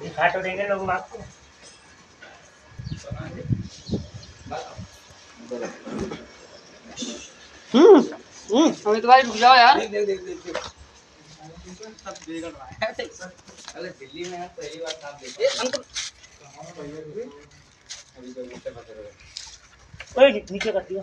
दिखा तो देंगे लोग आपको हम्म हम्म अमित भाई रुक जाओ यार अरे दिल्ली में पहली बार साफ़ देखा ए, अंकल ओए नीचे कर दिया।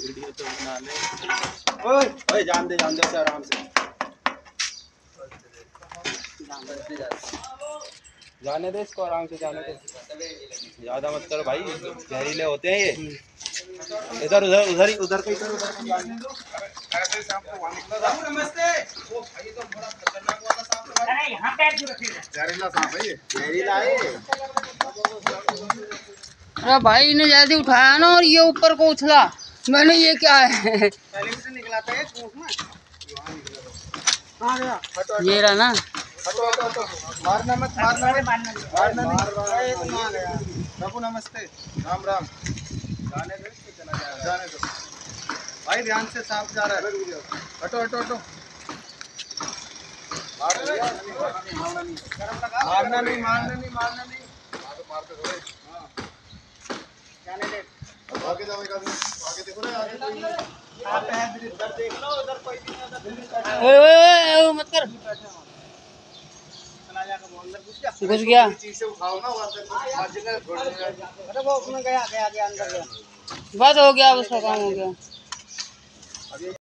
ये रहेगा ओए जान दे जान दे उसे आराम से। जाने दे इसको आराम से जाने दे। ज़्यादा मत करो भाई जहरीले होते हैं ये। इधर उधर उधर ही उधर कहीं करो उधर कहीं जाने दो। नमस्ते ओ भाई तो बड़ा खतरनाक वाला सांप है। अरे यहाँ पैर क्यों रखेगा जहरीला सांप है ये। जहरीला है अरे भाई ने जैसे उठाया ना और ये ऊपर को उछला। मैंने ये क्या है? पहले भी तो निकला था ये में। कहाँ गया हटो हटो ये रहा ना? हटो हटो हटो। मारना मत मारना मत। मारना नहीं। गया प्रभु नमस्ते। राम राम। जाने दो इसको चला जाए। जाने दो। भाई ध्यान से सांप जा रहा है। हटो हटो हटो। मारना नहीं मारना नहीं। मारना नहीं मारते थोड़े। हाँ। जाने दे। आगे जाओ एक आदमी। मत कर। घुस गया। बस हो गया उसका काम हो गया।